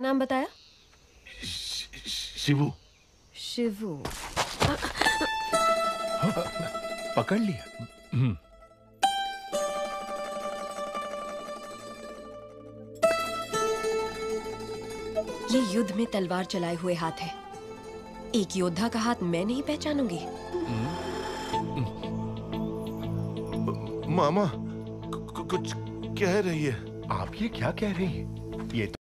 नाम बताया? शिवू। शिवू। पकड़ लिया। हम्म। ये युद्ध में तलवार चलाए हुए हाथ है। एक योद्धा का हाथ मैं नहीं पहचानूँगी। हम्म। मामा कुछ कह रही है। आप ये क्या कह रही है? ये तो